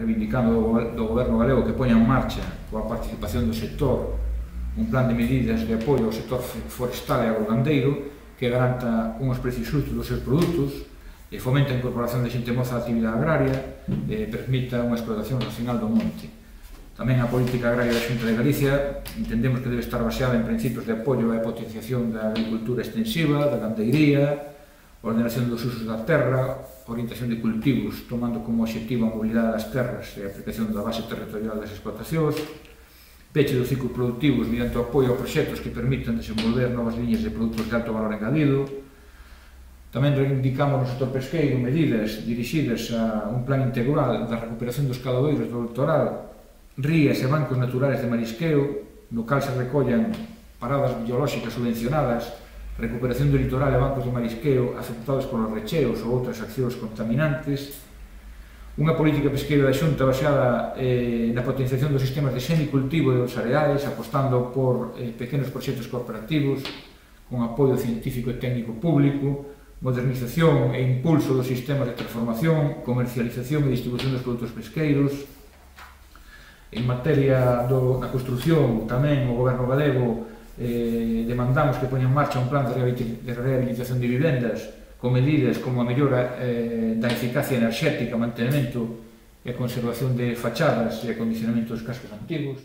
reivindicando do, goberno galego que poña en marcha coa participación do sector un plan de medidas de apoio ao sector forestal e agrogandeiro que garanta unhos precios justos dos seus produtos e fomenta a incorporación de xente moza á actividade agraria e permita unha explotación nacional do monte. Tamén a política agraria da Xunta de Galicia entendemos que debe estar baseada en principios de apoio e potenciación da agricultura extensiva, da gandeiría, ordenación dos usos da terra, orientación de cultivos, tomando como objetivo a mobilidade das terras e a aplicación da base territorial das explotacións, peche dos ciclos productivos mediante o apoio a proxectos que permitan desenvolver novas liñas de produtos de alto valor engadido, Tamén reivindicamos no sector pesqueiro medidas dirixidas a un plan integral da recuperación dos caladoiros do litoral, rías e bancos naturales de marisqueo, no cal se recollan paradas biolóxicas subvencionadas, recuperación do litoral e bancos de marisqueo afectados polos recheos ou outras accións contaminantes, unha política pesqueira da Xunta baseada eh, na potenciación dos sistemas de semicultivo e dos areais, apostando por eh, pequenos proxectos cooperativos, con apoio científico e técnico público, modernización e impulso dos sistemas de transformación, comercialización e distribución dos produtos pesqueiros, en materia do, da construción tamén o goberno galego eh, demandamos que poña en marcha un plan de rehabilitación de vivendas con medidas como a mellora eh, da eficacia enerxética, mantenimento e conservación de fachadas e acondicionamento dos cascos antigos.